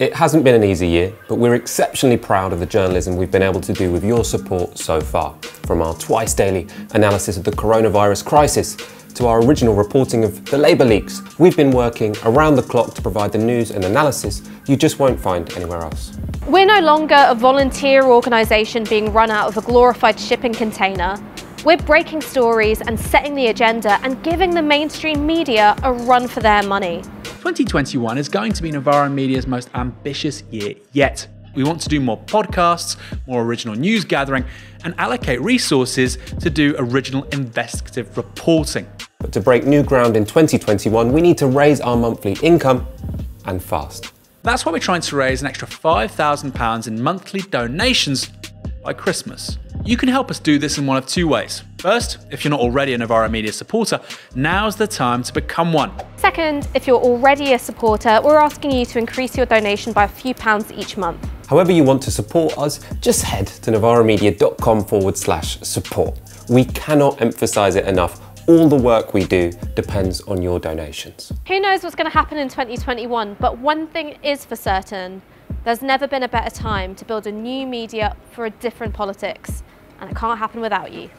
It hasn't been an easy year, but we're exceptionally proud of the journalism we've been able to do with your support so far. From our twice daily analysis of the coronavirus crisis to our original reporting of the Labour leaks, we've been working around the clock to provide the news and analysis you just won't find anywhere else. We're no longer a volunteer organisation being run out of a glorified shipping container. We're breaking stories and setting the agenda and giving the mainstream media a run for their money. 2021 is going to be Novara Media's most ambitious year yet. We want to do more podcasts, more original news gathering, and allocate resources to do original investigative reporting. But to break new ground in 2021, we need to raise our monthly income and fast. That's why we're trying to raise an extra £5,000 in monthly donations by Christmas. You can help us do this in one of two ways. First, if you're not already a Novara Media supporter, now's the time to become one. Second, if you're already a supporter, we're asking you to increase your donation by a few pounds each month. However you want to support us, just head to novaramedia.com forward slash support. We cannot emphasise it enough. All the work we do depends on your donations. Who knows what's going to happen in 2021, but one thing is for certain. There's never been a better time to build a new media for a different politics, and it can't happen without you.